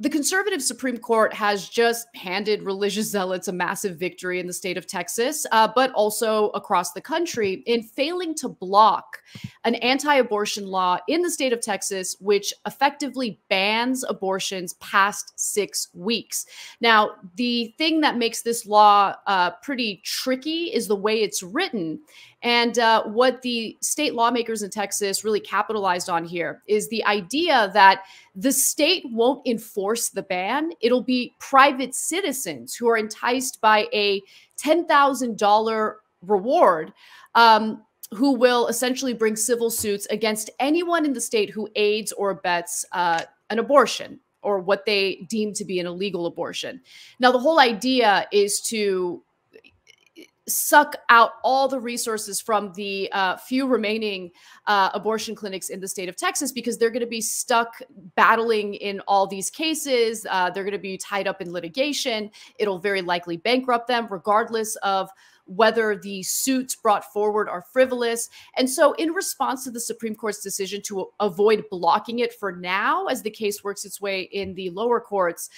the conservative Supreme Court has just handed religious zealots a massive victory in the state of Texas, uh, but also across the country in failing to block an anti abortion law in the state of Texas, which effectively bans abortions past six weeks. Now, the thing that makes this law uh, pretty tricky is the way it's written. And uh, what the state lawmakers in Texas really capitalized on here is the idea that the state won't enforce the ban. It'll be private citizens who are enticed by a $10,000 reward. Um, who will essentially bring civil suits against anyone in the state who aids or abets uh, an abortion or what they deem to be an illegal abortion. Now, the whole idea is to suck out all the resources from the uh, few remaining uh, abortion clinics in the state of Texas because they're going to be stuck battling in all these cases. Uh, they're going to be tied up in litigation. It'll very likely bankrupt them, regardless of whether the suits brought forward are frivolous. And so, in response to the Supreme Court's decision to avoid blocking it for now, as the case works its way in the lower courts,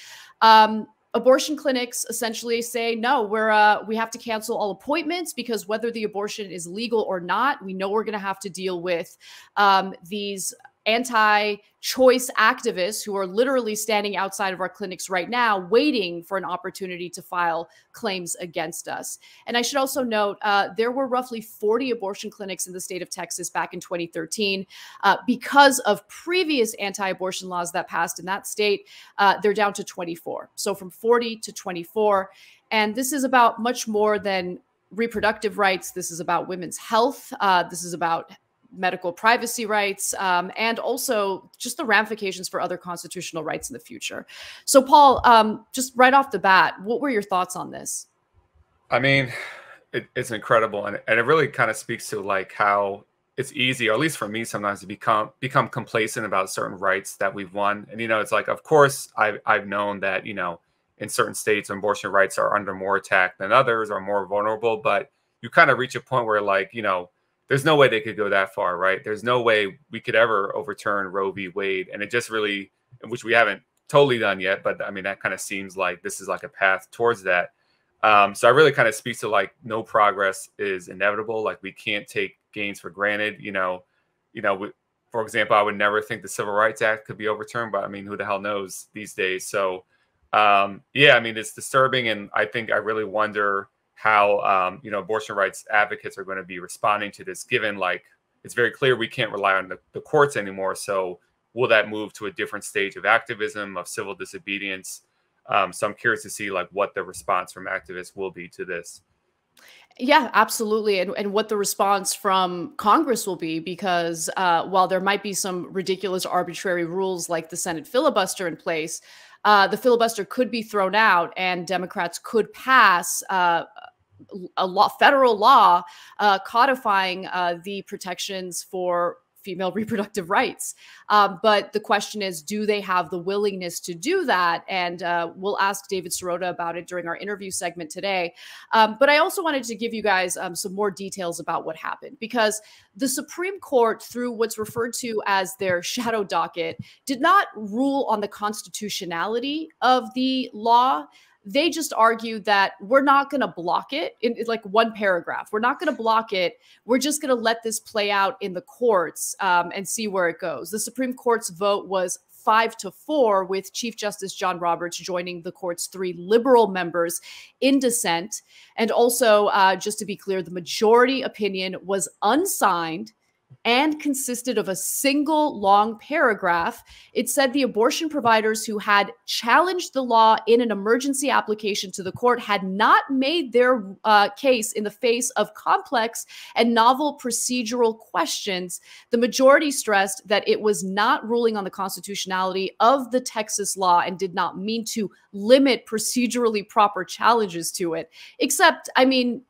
um, abortion clinics essentially say no we're uh, we have to cancel all appointments because whether the abortion is legal or not we know we're going to have to deal with um, these anti-choice activists who are literally standing outside of our clinics right now waiting for an opportunity to file claims against us. And i should also note uh, there were roughly 40 abortion clinics in the state of texas back in 2013 uh, because of previous anti-abortion laws that passed in that state uh, they're down to 24 so from 40 to 24 and this is about much more than reproductive rights. This is about women's health. Uh, this is about medical privacy rights, um, and also just the ramifications for other constitutional rights in the future. So, Paul, um, just right off the bat, what were your thoughts on this? I mean, it, it's incredible, and, and it really kind of speaks to like how it's easy, or at least for me, sometimes to become become complacent about certain rights that we've won. And you know, it's like, of course, I've I've known that you know, in certain states, abortion rights are under more attack than others, are more vulnerable. But you kind of reach a point where, like, you know, there's no way they could go that far, right? There's no way we could ever overturn Roe v. Wade, and it just really, which we haven't totally done yet, but I mean that kind of seems like this is like a path towards that. Um, so I really kind of speaks to like no progress is inevitable. Like we can't take gains for granted. You know, you know. We, for example, I would never think the Civil Rights Act could be overturned, but I mean, who the hell knows these days? So, um, yeah, I mean, it's disturbing, and I think I really wonder how um, you know abortion rights advocates are going to be responding to this given like it's very clear we can't rely on the, the courts anymore so will that move to a different stage of activism of civil disobedience um, so i'm curious to see like what the response from activists will be to this yeah, absolutely. And, and what the response from Congress will be, because uh, while there might be some ridiculous, arbitrary rules like the Senate filibuster in place, uh, the filibuster could be thrown out and Democrats could pass uh, a law, federal law uh, codifying uh, the protections for female reproductive rights. Um, but the question is, do they have the willingness to do that? And uh, we'll ask David Sirota about it during our interview segment today. Um, but I also wanted to give you guys um, some more details about what happened because the Supreme Court, through what's referred to as their shadow docket, did not rule on the constitutionality of the law they just argued that we're not going to block it in, in, like one paragraph. We're not going to block it. We're just going to let this play out in the courts um, and see where it goes. The Supreme Court's vote was five to four, with Chief Justice John Roberts joining the court's three liberal members in dissent. And also, uh, just to be clear, the majority opinion was unsigned and consisted of a single long paragraph. It said the abortion providers who had challenged the law in an emergency application to the court had not made their uh, case in the face of complex and novel procedural questions. The majority stressed that it was not ruling on the constitutionality of the Texas law and did not mean to limit procedurally proper challenges to it. Except, I mean,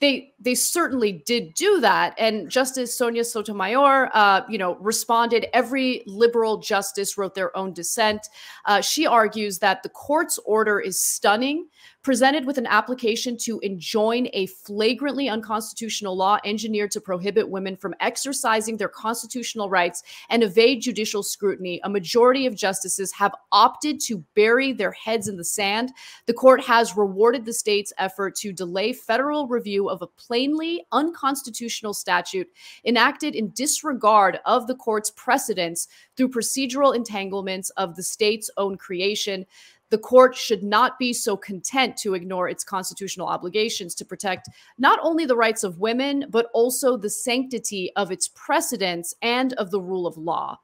they they certainly did do that. And justice sonia sotomayor uh, you know responded. Every liberal justice wrote their own dissent. Uh, she argues that the court's order is stunning presented with an application to enjoin a flagrantly unconstitutional law engineered to prohibit women from exercising their constitutional rights and evade judicial scrutiny, a majority of justices have opted to bury their heads in the sand. The court has rewarded the state's effort to delay federal review of a plainly unconstitutional statute enacted in disregard of the court's precedents through procedural entanglements of the state's own creation the court should not be so content to ignore its constitutional obligations to protect not only the rights of women, but also the sanctity of its precedents and of the rule of law.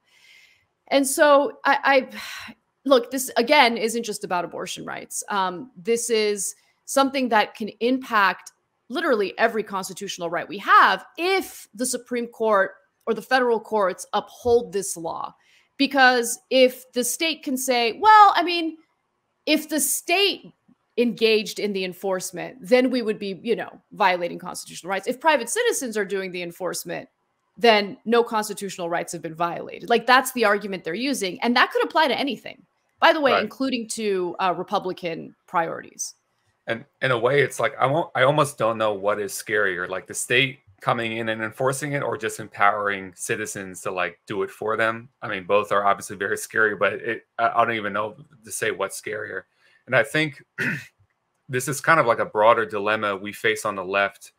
And so I, I look, this again isn't just about abortion rights. Um, this is something that can impact literally every constitutional right we have if the Supreme Court or the federal courts uphold this law. Because if the state can say, well, I mean, if the state engaged in the enforcement, then we would be, you know, violating constitutional rights. If private citizens are doing the enforcement, then no constitutional rights have been violated. Like that's the argument they're using, and that could apply to anything. By the way, right. including to uh, Republican priorities. And in a way, it's like I won't. I almost don't know what is scarier, like the state coming in and enforcing it, or just empowering citizens to like do it for them. I mean, both are obviously very scary, but it. I don't even know to say what's scarier. And I think this is kind of like a broader dilemma we face on the left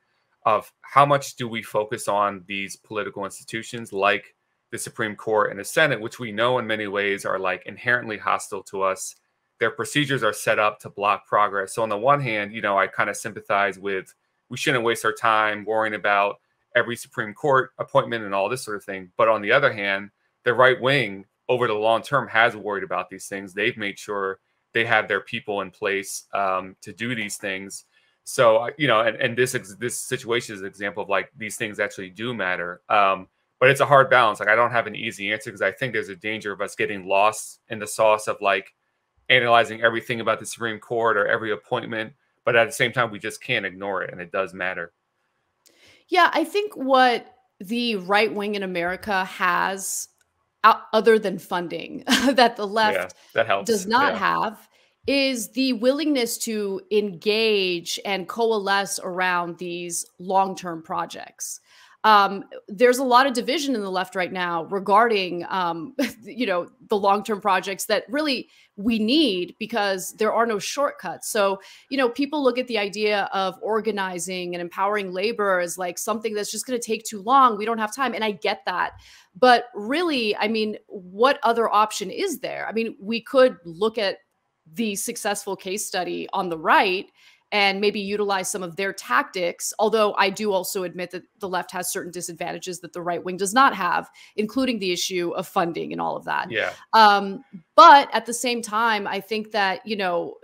of how much do we focus on these political institutions like the Supreme Court and the Senate, which we know in many ways are like inherently hostile to us. Their procedures are set up to block progress. So on the one hand, you know, I kind of sympathize with we shouldn't waste our time worrying about every Supreme Court appointment and all this sort of thing. But on the other hand, the right wing over the long term has worried about these things. They've made sure they have their people in place um, to do these things. So you know, and, and this this situation is an example of like these things actually do matter. Um, but it's a hard balance. Like I don't have an easy answer because I think there's a danger of us getting lost in the sauce of like analyzing everything about the Supreme Court or every appointment. But at the same time, we just can't ignore it, and it does matter. Yeah, I think what the right wing in America has, other than funding, that the left yeah, that does not yeah. have, is the willingness to engage and coalesce around these long term projects um, there's a lot of division in the left right now regarding, um, you know, the long-term projects that really we need because there are no shortcuts. So, you know, people look at the idea of organizing and empowering labor as like something that's just going to take too long. We don't have time, and I get that. But really, I mean, what other option is there? I mean, we could look at the successful case study on the right and maybe utilize some of their tactics. Although I do also admit that the left has certain disadvantages that the right wing does not have, including the issue of funding and all of that. Yeah. Um, but at the same time, I think that, you know,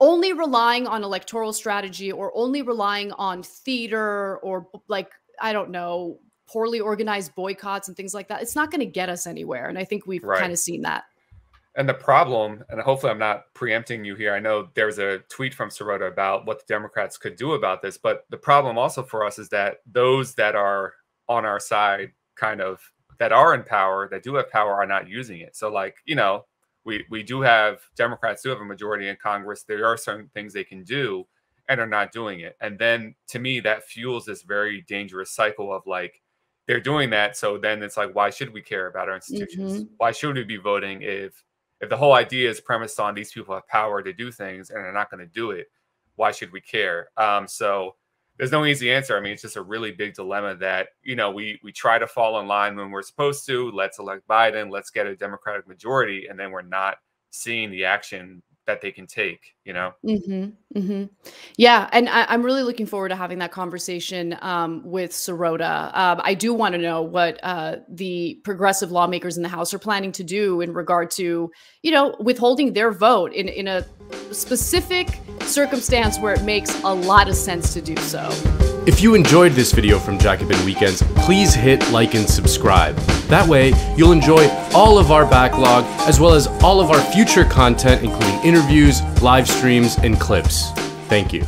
only relying on electoral strategy or only relying on theater or like, I don't know, poorly organized boycotts and things like that, it's not going to get us anywhere. And I think we've right. kind of seen that. And the problem, and hopefully I'm not preempting you here. I know there's a tweet from Sirota about what the Democrats could do about this, but the problem also for us is that those that are on our side, kind of that are in power, that do have power, are not using it. So, like, you know, we we do have Democrats do have a majority in Congress. There are certain things they can do, and are not doing it. And then to me, that fuels this very dangerous cycle of like they're doing that. So then it's like, why should we care about our institutions? Mm-hmm. Why should we be voting if if the whole idea is premised on these people have power to do things and they're not going to do it, why should we care? Um, so there's no easy answer. I mean, it's just a really big dilemma that you know we we try to fall in line when we're supposed to. Let's elect Biden. Let's get a Democratic majority, and then we're not seeing the action that they can take you know? Mm-hmm, mm-hmm. yeah and I, am really looking forward to having that conversation um, with Sirota. Um, i do want to know what uh, the progressive lawmakers in the house are planning to do in regard to you know withholding their vote in, in a specific circumstance where it makes a lot of sense to do so if you enjoyed this video from Jacobin Weekends, please hit like and subscribe. That way, you'll enjoy all of our backlog as well as all of our future content, including interviews, live streams, and clips. Thank you.